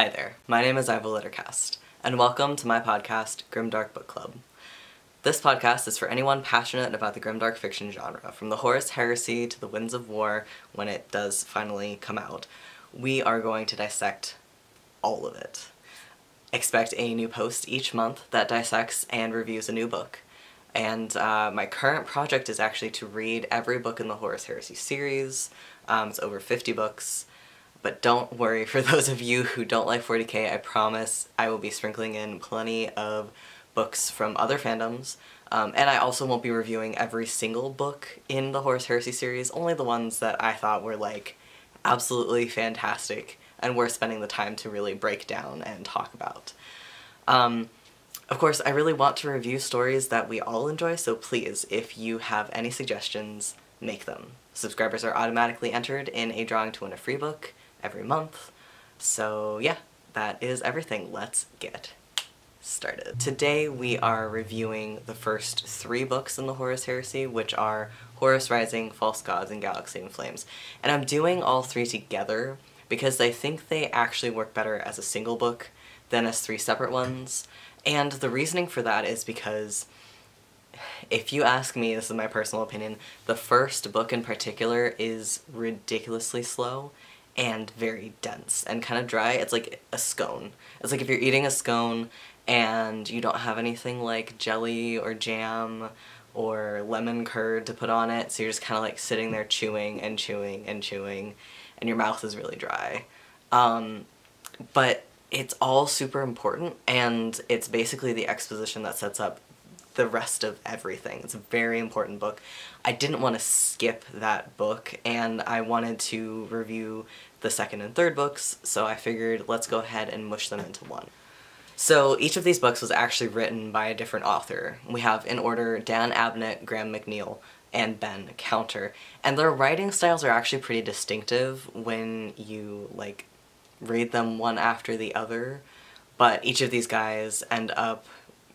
Hi there, my name is Ivo Lettercast, and welcome to my podcast, Grimdark Book Club. This podcast is for anyone passionate about the grimdark fiction genre, from the Horus Heresy to the Winds of War, when it does finally come out. We are going to dissect all of it. Expect a new post each month that dissects and reviews a new book. And uh, my current project is actually to read every book in the Horus Heresy series. Um, it's over 50 books. But don't worry, for those of you who don't like 40k, I promise I will be sprinkling in plenty of books from other fandoms. Um, and I also won't be reviewing every single book in the Horus Heresy series, only the ones that I thought were like absolutely fantastic and worth spending the time to really break down and talk about. Um, of course, I really want to review stories that we all enjoy, so please, if you have any suggestions, make them. Subscribers are automatically entered in a drawing to win a free book, every month. So yeah, that is everything. Let's get started. Today we are reviewing the first three books in the Horus Heresy, which are Horus Rising, False Gods, and Galaxy in Flames. And I'm doing all three together because I think they actually work better as a single book than as three separate ones. And the reasoning for that is because if you ask me, this is my personal opinion, the first book in particular is ridiculously slow and very dense and kind of dry. It's like a scone. It's like if you're eating a scone and you don't have anything like jelly or jam or lemon curd to put on it, so you're just kind of like sitting there chewing and chewing and chewing, and your mouth is really dry. Um, but it's all super important, and it's basically the exposition that sets up the rest of everything. It's a very important book. I didn't want to skip that book, and I wanted to review the second and third books, so I figured let's go ahead and mush them into one. So each of these books was actually written by a different author. We have, in order, Dan Abnett, Graham McNeill, and Ben Counter. And their writing styles are actually pretty distinctive when you, like, read them one after the other. But each of these guys end up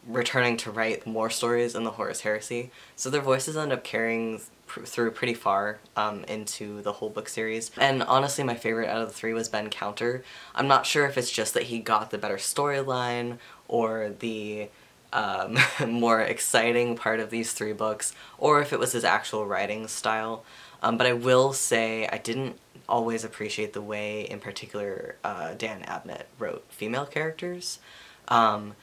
returning to write more stories in the Horus Heresy, so their voices end up carrying through pretty far um, into the whole book series. And honestly, my favorite out of the three was Ben Counter. I'm not sure if it's just that he got the better storyline or the um, more exciting part of these three books, or if it was his actual writing style. Um, but I will say I didn't always appreciate the way, in particular, uh, Dan Abnett wrote female characters. Um,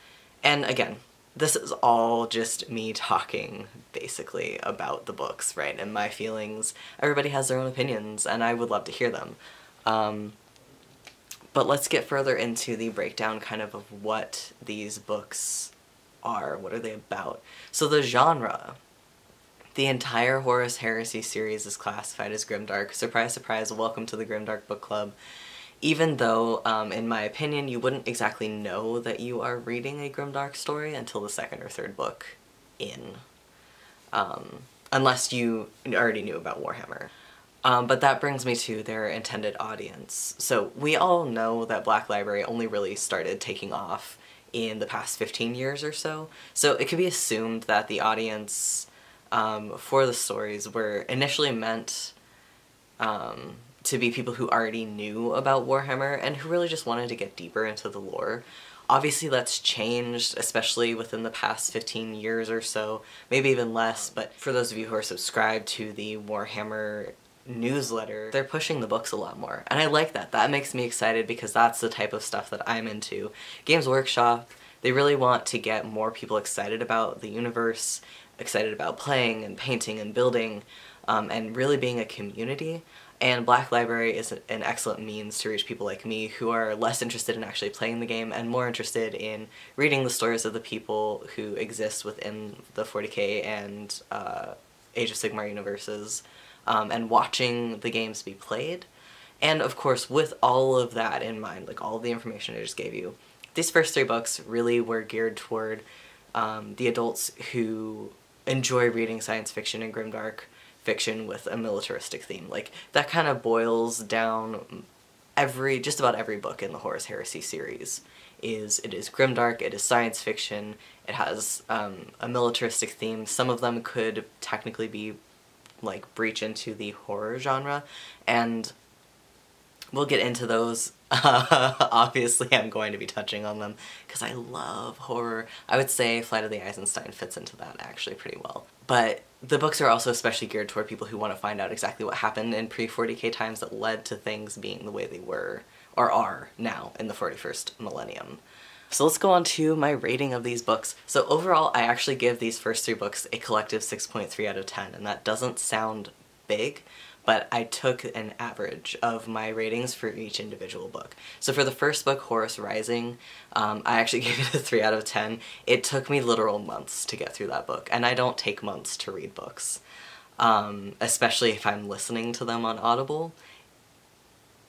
and again, this is all just me talking, basically, about the books, right, and my feelings. Everybody has their own opinions, and I would love to hear them. Um, but let's get further into the breakdown kind of of what these books are. What are they about? So the genre. The entire Horus Heresy series is classified as grimdark. Surprise, surprise, welcome to the Grimdark Book Club even though, um, in my opinion, you wouldn't exactly know that you are reading a grimdark story until the second or third book in. Um, unless you already knew about Warhammer. Um, but that brings me to their intended audience. So we all know that Black Library only really started taking off in the past 15 years or so, so it could be assumed that the audience um, for the stories were initially meant um, to be people who already knew about Warhammer and who really just wanted to get deeper into the lore. Obviously that's changed, especially within the past 15 years or so, maybe even less, but for those of you who are subscribed to the Warhammer newsletter, they're pushing the books a lot more. And I like that. That makes me excited because that's the type of stuff that I'm into. Games Workshop, they really want to get more people excited about the universe, excited about playing and painting and building, um, and really being a community. And Black Library is an excellent means to reach people like me who are less interested in actually playing the game and more interested in reading the stories of the people who exist within the 40k and uh, Age of Sigmar universes um, and watching the games be played. And of course, with all of that in mind, like all the information I just gave you, these first three books really were geared toward um, the adults who enjoy reading science fiction and grimdark fiction with a militaristic theme. Like, that kind of boils down every, just about every book in the Horus Heresy series. Is it is grimdark, it is science fiction, it has um, a militaristic theme. Some of them could technically be like breach into the horror genre, and We'll get into those. obviously, I'm going to be touching on them because I love horror. I would say Flight of the Eisenstein fits into that actually pretty well. But the books are also especially geared toward people who want to find out exactly what happened in pre-40k times that led to things being the way they were, or are, now in the 41st millennium. So let's go on to my rating of these books. So overall, I actually give these first three books a collective 6.3 out of 10, and that doesn't sound big, but I took an average of my ratings for each individual book. So for the first book, Horus Rising, um, I actually gave it a 3 out of 10. It took me literal months to get through that book, and I don't take months to read books, um, especially if I'm listening to them on Audible.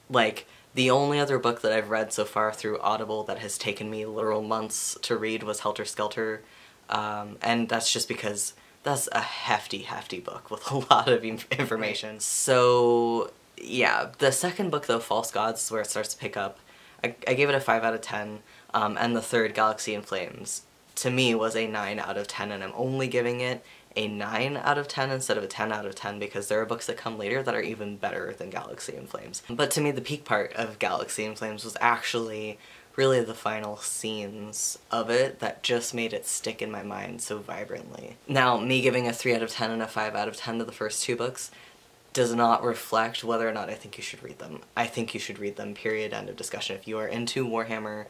Like, the only other book that I've read so far through Audible that has taken me literal months to read was Helter Skelter, um, and that's just because that's a hefty, hefty book with a lot of information. So, yeah, the second book, though, False Gods, is where it starts to pick up. I, I gave it a 5 out of 10, um, and the third, Galaxy in Flames, to me was a 9 out of 10, and I'm only giving it a 9 out of 10 instead of a 10 out of 10 because there are books that come later that are even better than Galaxy in Flames. But to me, the peak part of Galaxy in Flames was actually really the final scenes of it that just made it stick in my mind so vibrantly. Now, me giving a 3 out of 10 and a 5 out of 10 to the first two books does not reflect whether or not I think you should read them. I think you should read them, period, end of discussion. If you are into Warhammer,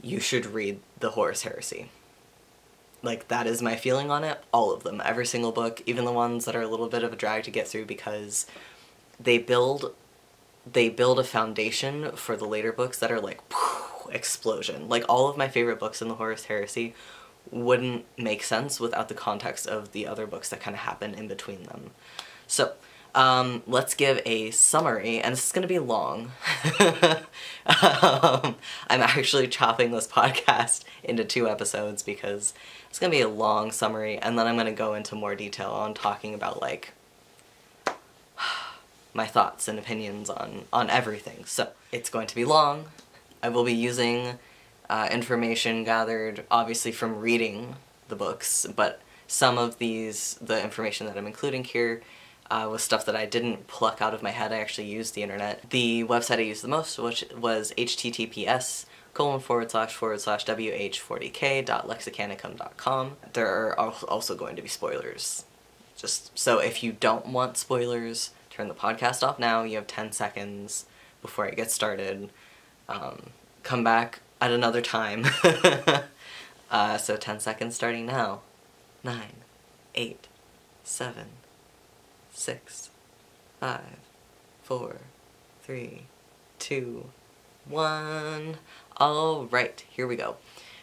you should read The Horus Heresy. Like, that is my feeling on it. All of them. Every single book, even the ones that are a little bit of a drag to get through because they build they build a foundation for the later books that are like explosion. Like all of my favorite books in the Horus Heresy wouldn't make sense without the context of the other books that kind of happen in between them. So, um, let's give a summary, and this is going to be long. um, I'm actually chopping this podcast into two episodes because it's going to be a long summary, and then I'm going to go into more detail on talking about, like, my thoughts and opinions on, on everything. So, it's going to be long, I will be using uh, information gathered obviously from reading the books, but some of these, the information that I'm including here, uh, was stuff that I didn't pluck out of my head, I actually used the internet. The website I used the most which was https colon forward slash forward slash wh40k.lexicanum.com. There are also going to be spoilers. Just so if you don't want spoilers, turn the podcast off now, you have 10 seconds before it gets started. Um, come back at another time. uh, so 10 seconds starting now. 9, 8, 7, 6, 5, 4, 3, 2, 1. Alright, here we go.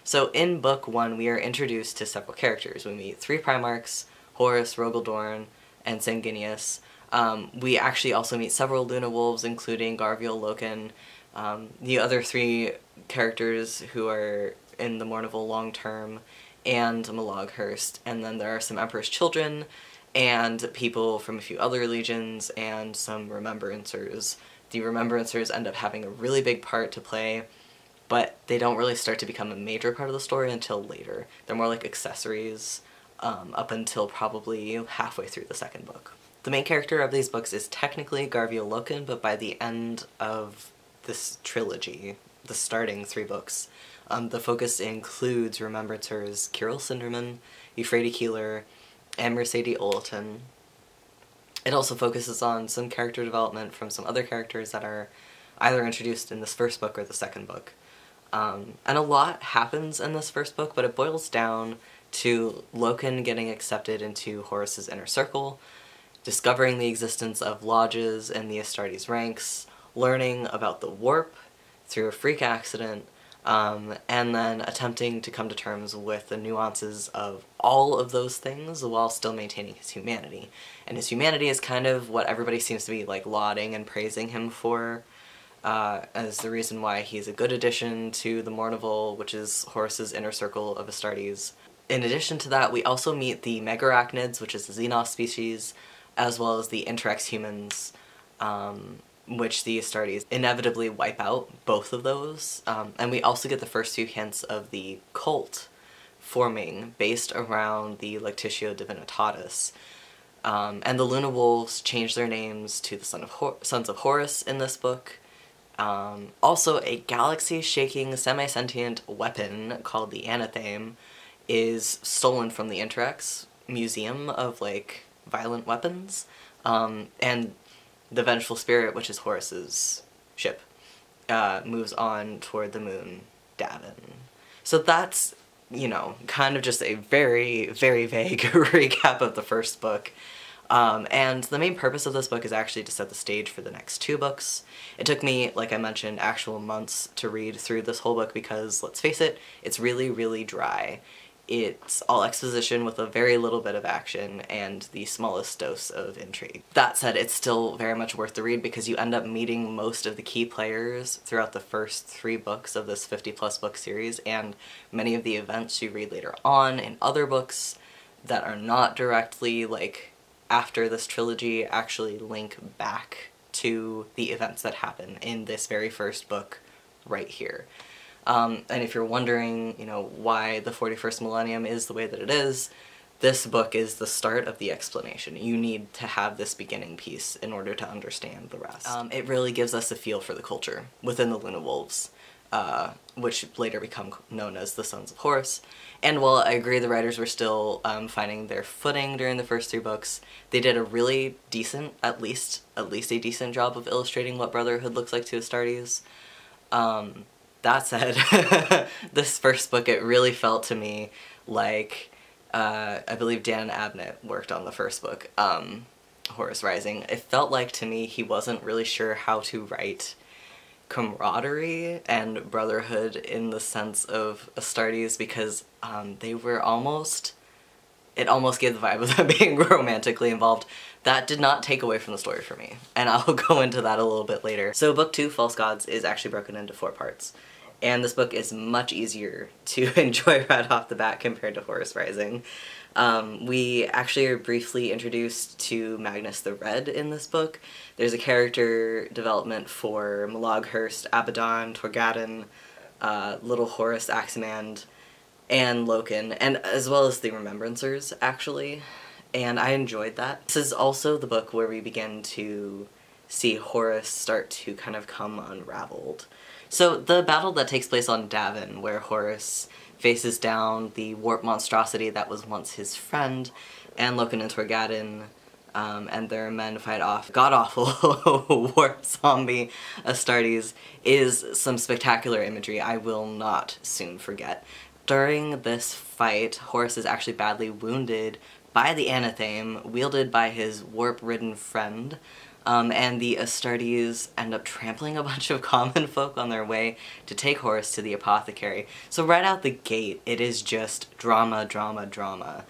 So in book one, we are introduced to several characters. We meet three Primarchs, Horus, Rogal and Sanguinius. Um, we actually also meet several Luna Wolves, including Garviel, Loken, um, the other three characters who are in the Mournival long term, and Maloghurst, and then there are some Emperor's Children, and people from a few other legions, and some Remembrancers. The Remembrancers end up having a really big part to play, but they don't really start to become a major part of the story until later. They're more like accessories um, up until probably halfway through the second book. The main character of these books is technically Garviel Loken, but by the end of this trilogy, the starting three books. Um, the focus includes Remembrancers Kyril Sindermann, Euphrates Keeler, and Mersadie Oliton. It also focuses on some character development from some other characters that are either introduced in this first book or the second book. Um, and a lot happens in this first book, but it boils down to Loken getting accepted into Horus's inner circle, discovering the existence of lodges in the Astartes ranks, learning about the warp through a freak accident, um, and then attempting to come to terms with the nuances of all of those things while still maintaining his humanity. And his humanity is kind of what everybody seems to be like lauding and praising him for uh, as the reason why he's a good addition to the Mournival, which is Horus's inner circle of Astartes. In addition to that, we also meet the Megarachnids, which is a Xenos species, as well as the Interex humans, um, which the Astartes inevitably wipe out both of those. Um, and we also get the first few hints of the cult forming based around the Lectitio Divinitatus. Um, and the Luna Wolves change their names to the Son of Hor Sons of Horus in this book, Um, also, a galaxy-shaking semi-sentient weapon called the Anathame is stolen from the Interex Museum of, like, violent weapons. Um, and the Vengeful Spirit, which is Horus's ship, uh, moves on toward the moon, Davin. So that's, you know, kind of just a very, very vague recap of the first book. Um, and the main purpose of this book is actually to set the stage for the next two books. It took me, like I mentioned, actual months to read through this whole book because, let's face it, it's really, really dry. It's all exposition with a very little bit of action and the smallest dose of intrigue. That said, it's still very much worth the read because you end up meeting most of the key players throughout the first three books of this 50 plus book series and many of the events you read later on in other books that are not directly like after this trilogy actually link back to the events that happen in this very first book right here. Um, and if you're wondering, you know, why the 41st millennium is the way that it is, this book is the start of the explanation. You need to have this beginning piece in order to understand the rest. Um, it really gives us a feel for the culture within the Luna Wolves, uh, which later become known as the Sons of Horus. And while I agree the writers were still um, finding their footing during the first three books, they did a really decent, at least, at least a decent job of illustrating what Brotherhood looks like to Astartes. Um, that said, this first book, it really felt to me like, uh, I believe Dan Abnett worked on the first book, um, Horus Rising. It felt like to me he wasn't really sure how to write camaraderie and brotherhood in the sense of Astartes because um, they were almost, it almost gave the vibe of them being romantically involved. That did not take away from the story for me, and I'll go into that a little bit later. So book two, False Gods, is actually broken into four parts. And this book is much easier to enjoy right off the bat compared to Horus Rising. Um, we actually are briefly introduced to Magnus the Red in this book. There's a character development for Maloghurst, Abaddon, Torgaddon, uh, Little Horus, Aximand, and Loken, and as well as the Remembrancers, actually. And I enjoyed that. This is also the book where we begin to see Horus start to kind of come unraveled. So the battle that takes place on Davin, where Horus faces down the warp monstrosity that was once his friend, and Loken and Torgaddon um, and their men fight off god-awful warp zombie Astartes is some spectacular imagery I will not soon forget. During this fight, Horus is actually badly wounded by the Anathame, wielded by his warp-ridden friend, um, and the Astartes end up trampling a bunch of common folk on their way to take Horus to the apothecary. So right out the gate, it is just drama, drama, drama.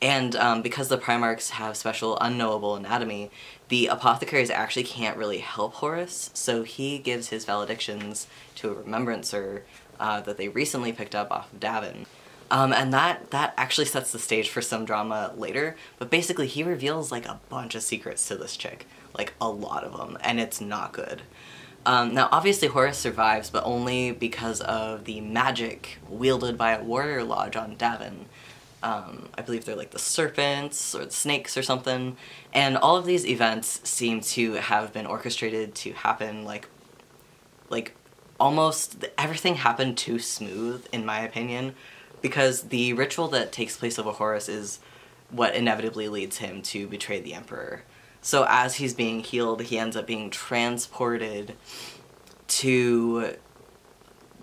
And um, because the Primarchs have special unknowable anatomy, the apothecaries actually can't really help Horus, so he gives his valedictions to a remembrancer uh, that they recently picked up off of Davin. Um, and that, that actually sets the stage for some drama later, but basically he reveals like a bunch of secrets to this chick like a lot of them, and it's not good. Um, now, obviously, Horus survives, but only because of the magic wielded by a warrior lodge on Davin. Um, I believe they're like the serpents or the snakes or something. And all of these events seem to have been orchestrated to happen like, like almost everything happened too smooth, in my opinion, because the ritual that takes place over Horus is what inevitably leads him to betray the Emperor. So as he's being healed, he ends up being transported to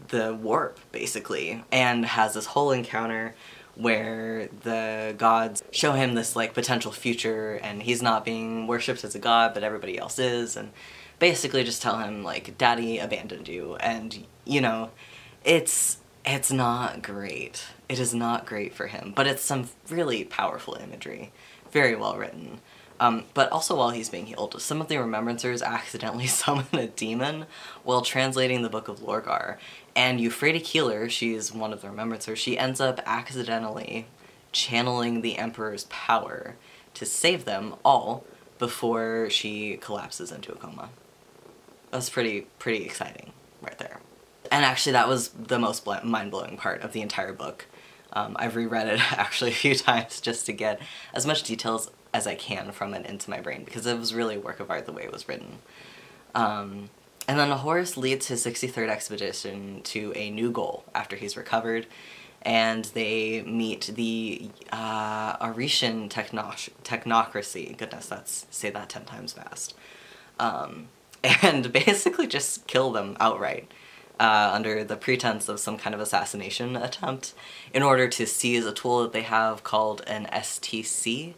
the warp, basically, and has this whole encounter where the gods show him this like potential future and he's not being worshipped as a god but everybody else is and basically just tell him like daddy abandoned you and you know it's it's not great it is not great for him but it's some really powerful imagery very well written um, but also while he's being healed, some of the Remembrancers accidentally summon a demon while translating the Book of Lorgar. And Euphrates Keeler, she's one of the Remembrancers, she ends up accidentally channeling the Emperor's power to save them all before she collapses into a coma. That's pretty, pretty exciting right there. And actually that was the most mind-blowing part of the entire book. Um, I've reread it actually a few times just to get as much details as I can from it into my brain because it was really a work of art the way it was written. Um, And then Horus leads his 63rd expedition to a new goal after he's recovered, and they meet the uh, technocracy. Goodness, that's say that ten times fast. Um, and basically just kill them outright uh, under the pretense of some kind of assassination attempt in order to seize a tool that they have called an STC.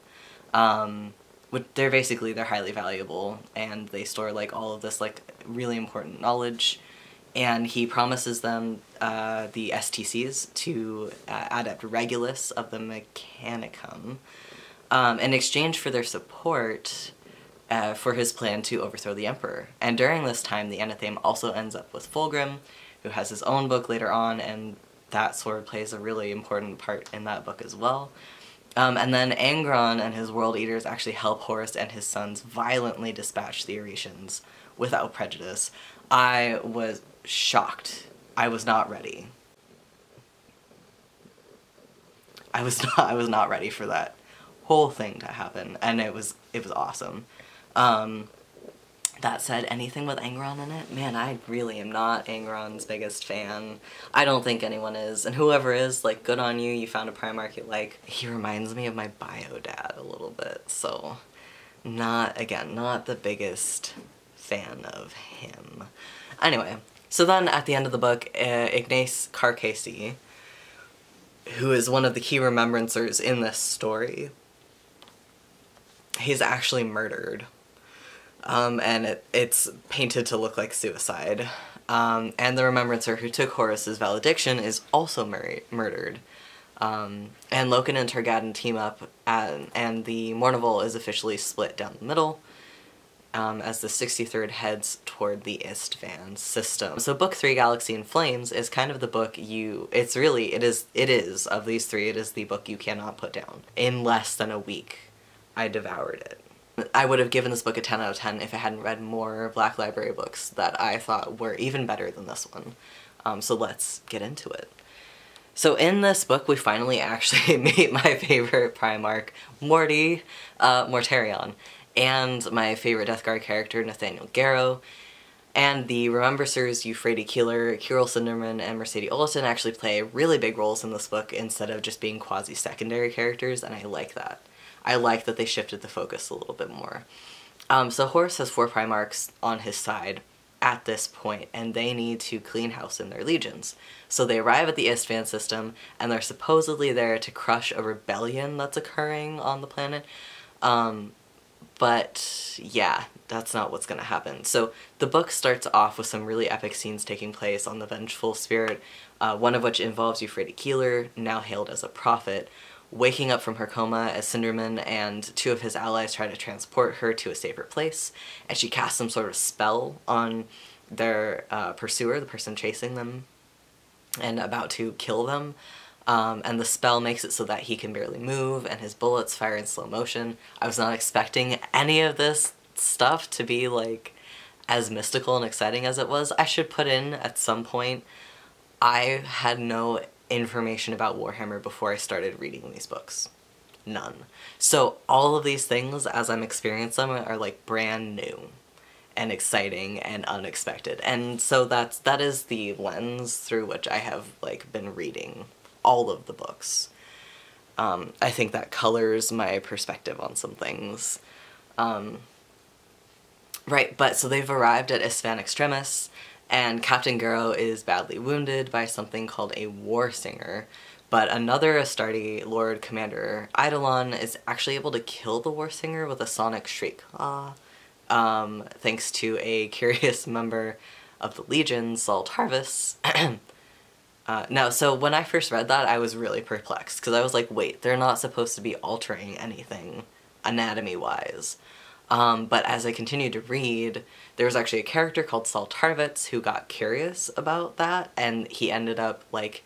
Um, which they're basically they're highly valuable and they store like all of this like really important knowledge and he promises them uh, the STCs to uh, Regulus of the Mechanicum um, in exchange for their support uh, for his plan to overthrow the Emperor. And during this time, the Anathame also ends up with Fulgrim, who has his own book later on, and that sword plays a really important part in that book as well. Um, and then Angron and his World Eaters actually help Horus and his sons violently dispatch the Auretians without prejudice. I was shocked. I was not ready. I was not I was not ready for that whole thing to happen, and it was it was awesome. Um, that said, anything with Angron in it, man, I really am not Angron's biggest fan. I don't think anyone is, and whoever is, like, good on you, you found a Primarch you like. He reminds me of my bio dad a little bit, so not, again, not the biggest fan of him. Anyway, so then at the end of the book, uh, Ignace Karkasy, who is one of the key remembrancers in this story, he's actually murdered um, and it, it's painted to look like suicide. Um, and the Remembrancer who took Horus's valediction is also mur murdered. Um, and Loken and Torgaddon team up, and, and the Mournival is officially split down the middle um, as the 63rd heads toward the Istvan system. So book 3, Galaxy in Flames, is kind of the book you, it's really, it is, it is, of these three, it is the book you cannot put down. In less than a week, I devoured it. I would have given this book a 10 out of 10 if I hadn't read more Black Library books that I thought were even better than this one. Um, so let's get into it. So in this book, we finally actually meet my favorite Primarch, Morty, uh, Mortarion, and my favorite Death Guard character, Nathaniel Garro, and the Remembrancers, Euphrates Keeler, Kyril Sindermann, and Mersadie Oliton actually play really big roles in this book instead of just being quasi-secondary characters, and I like that. I like that they shifted the focus a little bit more. Um, so Horus has four Primarchs on his side at this point, and they need to clean house in their legions. So they arrive at the Istvan system, and they're supposedly there to crush a rebellion that's occurring on the planet. Um, but yeah, that's not what's gonna happen. So the book starts off with some really epic scenes taking place on the Vengeful Spirit, uh, one of which involves Euphrates Keeler, now hailed as a prophet, waking up from her coma as Sindermann and two of his allies try to transport her to a safer place, and she casts some sort of spell on their uh, pursuer, the person chasing them, and about to kill them. Um, and the spell makes it so that he can barely move, and his bullets fire in slow motion. I was not expecting any of this stuff to be like as mystical and exciting as it was. I should put in at some point, I had no information about Warhammer before I started reading these books. None. So all of these things, as I'm experiencing them, are like brand new and exciting and unexpected. And so that's that is the lens through which I have like been reading all of the books. Um, I think that colors my perspective on some things. Um, right, but so they've arrived at Istvan Extremis, and Captain Garro is badly wounded by something called a War Singer, but another Astarte Lord Commander, Eidolon, is actually able to kill the War Singer with a sonic shriek, ah, um, thanks to a curious member of the Legion, Saul Tarvitz. uh, now, so when I first read that, I was really perplexed, because I was like, wait, they're not supposed to be altering anything anatomy-wise. Um, but as I continued to read, there was actually a character called Saul Tarvitz who got curious about that, and he ended up, like,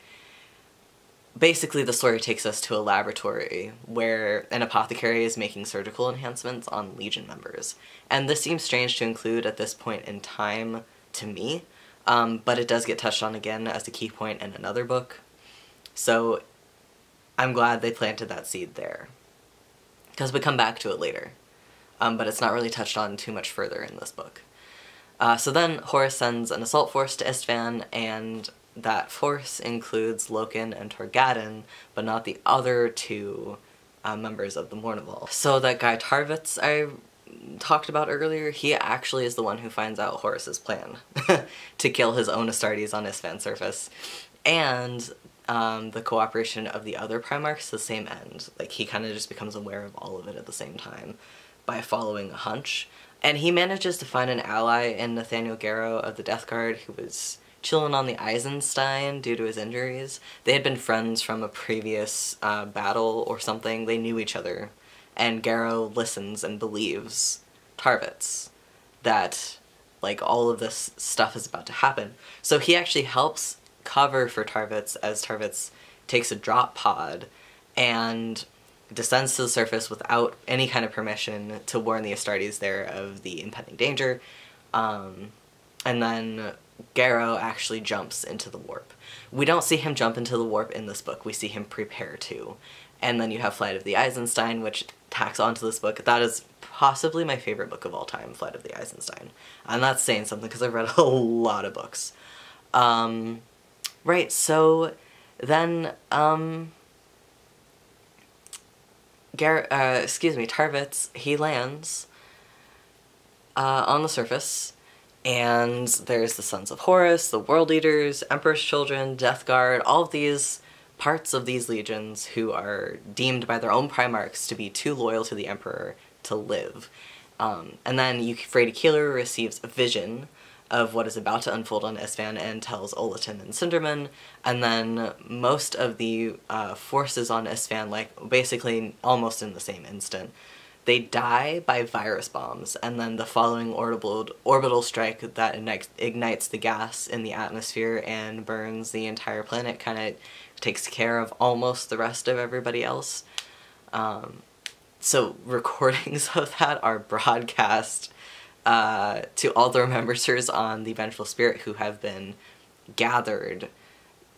basically the story takes us to a laboratory where an apothecary is making surgical enhancements on Legion members. And this seems strange to include at this point in time to me, um, but it does get touched on again as a key point in another book. So I'm glad they planted that seed there. Because we come back to it later um, but it's not really touched on too much further in this book. Uh, so then Horus sends an assault force to Istvan, and that force includes Loken and Torgaddon, but not the other two uh, members of the Mournival. So that guy Tarvitz I talked about earlier, he actually is the one who finds out Horus's plan to kill his own Astartes on Istvan's surface. And um, the cooperation of the other Primarchs the same end. Like, he kind of just becomes aware of all of it at the same time by following a hunch. And he manages to find an ally in Nathaniel Garro of the Death Guard who was chilling on the Eisenstein due to his injuries. They had been friends from a previous uh, battle or something. They knew each other. And Garro listens and believes Tarvitz that like all of this stuff is about to happen. So he actually helps cover for Tarvitz as Tarvitz takes a drop pod and descends to the surface without any kind of permission to warn the Astartes there of the impending danger. Um, and then Garro actually jumps into the warp. We don't see him jump into the warp in this book, we see him prepare to. And then you have Flight of the Eisenstein, which tacks onto this book. That is possibly my favorite book of all time, Flight of the Eisenstein. And that's saying something because I've read a lot of books. Um, right, so then, um, Gar uh, excuse me, Tarvitz, he lands uh, on the surface and there's the Sons of Horus, the World Eaters, Emperor's Children, Death Guard, all of these parts of these legions who are deemed by their own Primarchs to be too loyal to the Emperor to live. Um, and then Euphrates Keeler receives a vision of what is about to unfold on Istvan and tells Oliton and Sindermann, and then most of the uh, forces on Istvan, like basically almost in the same instant, they die by virus bombs, and then the following orbital, orbital strike that ignites, ignites the gas in the atmosphere and burns the entire planet kind of takes care of almost the rest of everybody else. Um, so recordings of that are broadcast uh, to all the remembrancers on the Vengeful Spirit who have been gathered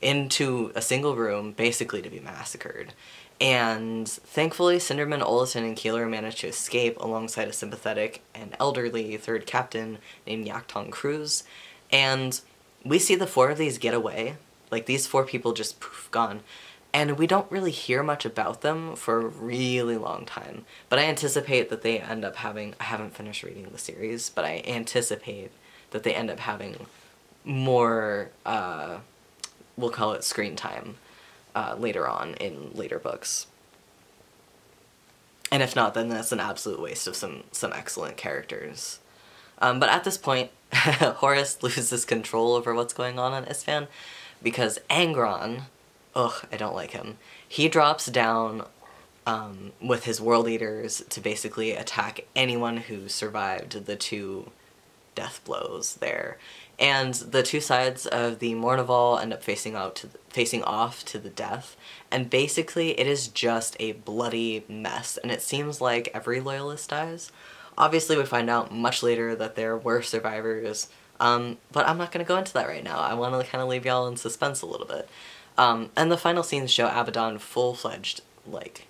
into a single room basically to be massacred. And thankfully, Sindermann, Oliton, and Keeler managed to escape alongside a sympathetic and elderly third captain named Iacton Qruze. And we see the four of these get away. Like, these four people just poof, gone. And we don't really hear much about them for a really long time. But I anticipate that they end up having. I haven't finished reading the series, but I anticipate that they end up having more, uh, we'll call it screen time uh, later on in later books. And if not, then that's an absolute waste of some, some excellent characters. Um, but at this point, Horus loses control over what's going on in Istvan because Angron, ugh, I don't like him, he drops down um, with his world eaters to basically attack anyone who survived the two death blows there. And the two sides of the Mournival end up facing out to the, facing off to the death, and basically it is just a bloody mess, and it seems like every loyalist dies. Obviously we find out much later that there were survivors, um, but I'm not going to go into that right now. I want to kind of leave y'all in suspense a little bit. Um, and the final scenes show Abaddon full-fledged, like,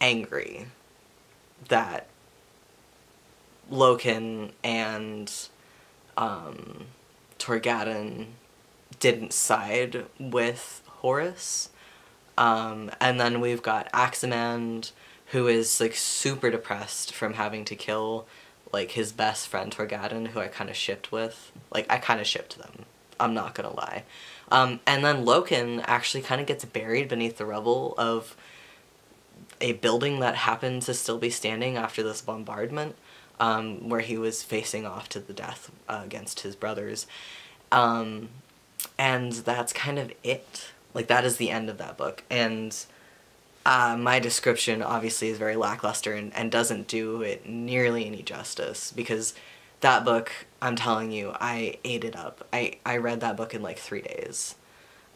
angry that Loken and um, Torgaddon didn't side with Horus. Um, and then we've got Aximand, who is like super depressed from having to kill like his best friend Torgaddon, who I kind of shipped with. Like I kind of shipped them. I'm not gonna lie. Um, and then Loken actually kind of gets buried beneath the rubble of a building that happened to still be standing after this bombardment um, where he was facing off to the death uh, against his brothers. Um, and that's kind of it. Like, that is the end of that book. And uh, my description obviously is very lackluster and, and doesn't do it nearly any justice because that book, I'm telling you, I ate it up. I, I read that book in like three days.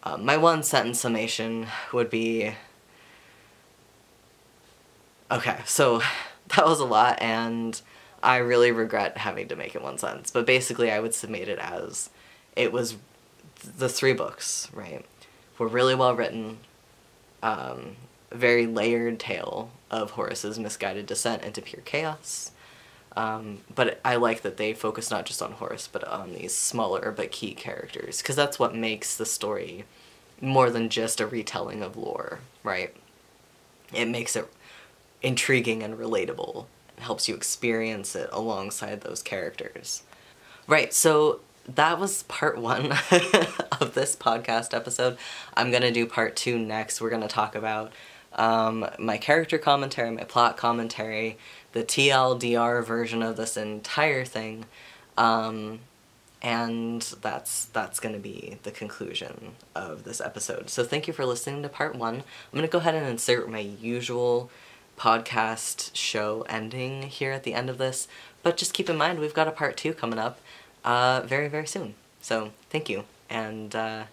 Um, my one sentence summation would be okay, so that was a lot, and I really regret having to make it one sentence, but basically I would submit it as it was the three books, right, were really well written, um, very layered tale of Horus's misguided descent into pure chaos. Um, but I like that they focus not just on Horus, but on these smaller but key characters, because that's what makes the story more than just a retelling of lore, right? It makes it intriguing and relatable. It helps you experience it alongside those characters. Right, so that was part one of this podcast episode. I'm gonna do part two next. We're gonna talk about um, my character commentary, my plot commentary, the TLDR version of this entire thing, um, and that's that's gonna be the conclusion of this episode. So thank you for listening to part one. I'm gonna go ahead and insert my usual podcast show ending here at the end of this, but just keep in mind we've got a part two coming up uh, very very soon. So thank you and uh,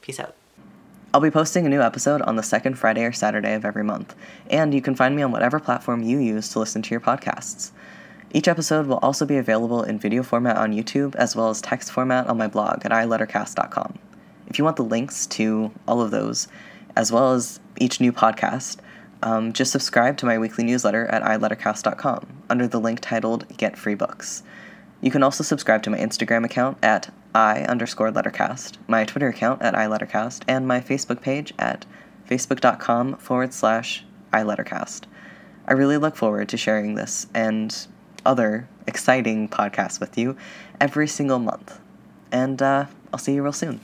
peace out. I'll be posting a new episode on the second Friday or Saturday of every month, and you can find me on whatever platform you use to listen to your podcasts. Each episode will also be available in video format on YouTube as well as text format on my blog at ilettercast.com. If you want the links to all of those, as well as each new podcast, um, just subscribe to my weekly newsletter at ilettercast.com under the link titled Get Free Books. You can also subscribe to my Instagram account at i underscore lettercast, my Twitter account at ilettercast, and my Facebook page at facebook.com forward slash ilettercast. I really look forward to sharing this and other exciting podcasts with you every single month. And uh, I'll see you real soon.